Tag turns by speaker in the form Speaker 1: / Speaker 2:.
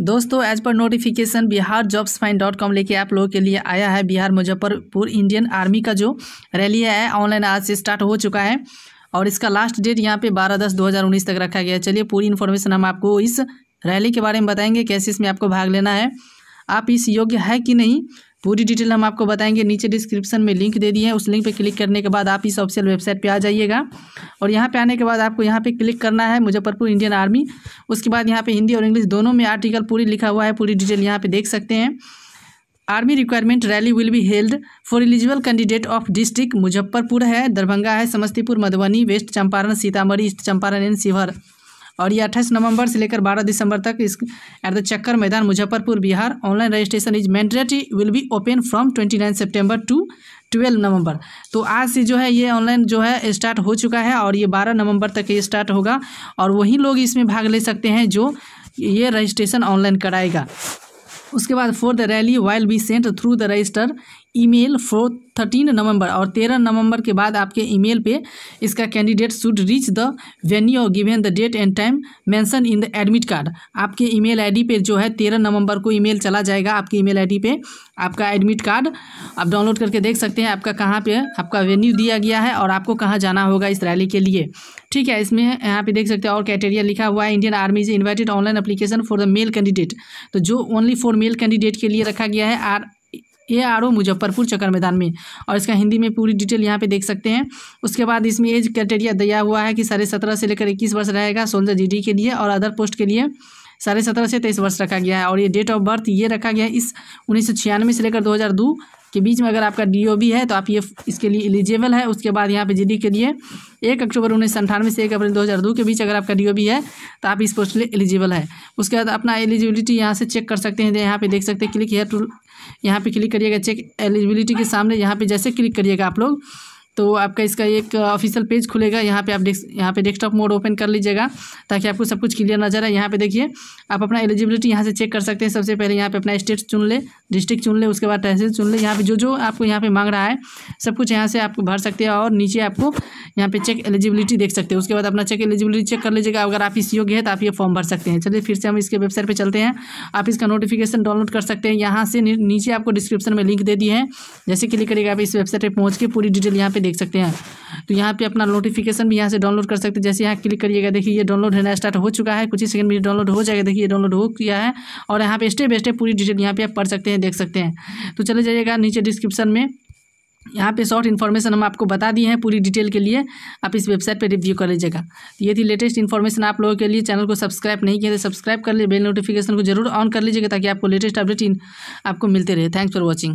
Speaker 1: दोस्तों as per notification Bihar jobs fine dot com लेके आप लोगों के लिए आया है बिहार मुजफ्फरपुर इंडियन आर्मी का जो रैली है ऑनलाइन आज से स्टार्ट हो चुका है और इसका लास्ट डेट यहाँ पे बारह दस दो हज़ार उन्नीस तक रखा गया है। चलिए, पूरी इन्फॉर्मेशन हम आपको इस रैली के बारे में बताएँगे, कैसे इसमें आपको भाग लेना है। आप इस योग्य है कि नहीं? पूरी डिटेल हम आपको बताएँगे। नीचे डिस्क्रिप्शन में लिंक दे दिए हैं। उस लिंक पे क्लिक करने के बाद आप इस ऑफिशियल वेबसाइट पे आ जाइएगा। और यहाँ पे आने के बाद आपको यहाँ पे क्लिक करना है मुजफ्फरपुर इंडियन आर्मी। उसके बाद यहाँ पे हिंदी और इंग्लिश दोनों में आर्टिकल पूरी लिखा हुआ है। पूरी डिटेल यहाँ पर देख सकते हैं। Army requirement rally will be held for eligible candidate of district Muzaffarpur है। दरभंगा है, Samastipur, Madhubani, west Champaran, Sitamarhi, east Champaran and Sheohar. और ये अट्ठाईस नवंबर से लेकर बारह दिसंबर तक इस at the Chakkar Maidan Muzaffarpur, Bihar online registration is mandatory will be open from twenty nine September to twelve November. तो आज से जो है ये ऑनलाइन जो है स्टार्ट हो चुका है और ये बारह नवंबर तक ये स्टार्ट होगा और वही लोग इसमें भाग ले सकते हैं जो ये रजिस्ट्रेशन ऑनलाइन कराएगा। उसके बाद for the rally will be sent through the register email for thirteen November और तेरह नवंबर के बाद आपके ईमेल पे इसका candidate should reach the venue और given the date and time mention in the admit card आपके ईमेल आईडी पे जो है तेरह नवंबर को ईमेल चला जाएगा आपके ईमेल आईडी पे। आपका एडमिट कार्ड आप डाउनलोड करके देख सकते हैं आपका कहाँ पे आपका वेन्यू दिया गया है और आपको कहाँ जाना होगा इस रैली के लिए। ठीक है, इसमें यहाँ पे देख सकते हैं, और कैटेरिया लिखा हुआ है Indian army is invited online application for the male candidate तो जो ओनली फॉर मेल कैंडिडेट के लिए रखा गया है, R, A, R, O, Muzaffarpur Chakkar Maidan में। और इसका हिंदी में पूरी डिटेल यहाँ पे देख सकते हैं। उसके बाद इसमें एज क्राइटेरिया दिया हुआ है कि साढ़े सत्रह से लेकर इक्कीस वर्ष रहेगा सोलह जी के लिए, और अदर पोस्ट के लिए साढ़े सत्रह से तेईस वर्ष रखा गया है। और ये डेट ऑफ़ बर्थ ये रखा गया है इस उन्नीस सौ छियानवे से लेकर दो हज़ार दो के बीच में अगर आपका डीओबी है तो आप ये इसके लिए एलिजिबल है। उसके बाद यहाँ पे जी के लिए एक अक्टूबर उन्नीस सौ एक अप्रैल दो हज़ार दो के बीच अगर आपका डीओबी है तो आप इस पोस्ट के लिए एलिजिबल है। उसके बाद अपना एलिजिबिलिटी यहाँ से चेक कर सकते हैं। यहाँ पे देख सकते हैं क्लिक हेयर टू यहाँ पे क्लिक करिएगा चेक एलिजिबिलिटी के सामने। यहाँ पे जैसे क्लिक करिएगा आप लोग तो आपका इसका एक ऑफिशियल पेज खुलेगा। यहाँ पे आप डेस्क यहाँ पे डेस्कटॉप मोड ओपन कर लीजिएगा ताकि आपको सब कुछ क्लियर नज़र आए यहाँ पे देखिए, आप अपना एलिजिबिलिटी यहाँ से चेक कर सकते हैं। सबसे पहले यहाँ पे अपना स्टेट चुन ले डिस्ट्रिक्ट चुन ले, उसके बाद तहसील चुन ले। यहाँ पे जो जो आपको यहाँ पे मांग रहा है, सब कुछ यहाँ से आपको भर सकते हैं और नीचे आपको यहाँ पे चेक एलिजिबिलिटी देख सकते हैं। उसके बाद अपना चेक एलिजिबिलिटी चेक कर लीजिएगा। अगर आप इस योग्य है तो आप ये फॉर्म भर सकते हैं। चलिए फिर से हम इसके वेबसाइट पर चलते हैं। आप इसका नोटिफिकेशन डाउनलोड कर सकते हैं। यहाँ से नीचे आपको डिस्क्रिप्शन में लिंक दे दिए हैं। जैसे क्लिक करिएगा आप इस वेबसाइट पर पहुँच के पूरी डिटेल यहाँ पे देख सकते हैं। तो यहाँ पे अपना नोटिफिकेशन भी यहाँ से डाउनलोड कर सकते हैं। जैसे यहाँ क्लिक करिएगा, देखिए ये डाउनलोड होना स्टार्ट हो चुका है। कुछ ही सेकंड में डाउनलोड हो जाएगा, देखिए ये डाउनलोड हो गया है। और यहाँ पे स्टेप बाई स्टेप पूरी डिटेल यहाँ पे आप पढ़ सकते हैं, देख सकते हैं। तो चले जाइएगा नीचे डिस्क्रिप्शन में। यहाँ पे शॉर्ट इन्फॉर्मेशन हम आपको बता दिए हैं पूरी डिटेल के लिए। आप इस वेबसाइट पे रिव्यू कर लीजिएगा। तो ये थी लेटेस्ट इन्फॉर्मेशन आप लोगों के लिए। चैनल को सब्सक्राइब नहीं किया तो सब्सक्राइब कर लीजिए बेल नोटिफिकेशन को ज़रूर ऑन कर लीजिएगा ताकि आपको लेटेस्ट अपडेट आपको मिलते रहे। Thanks for watching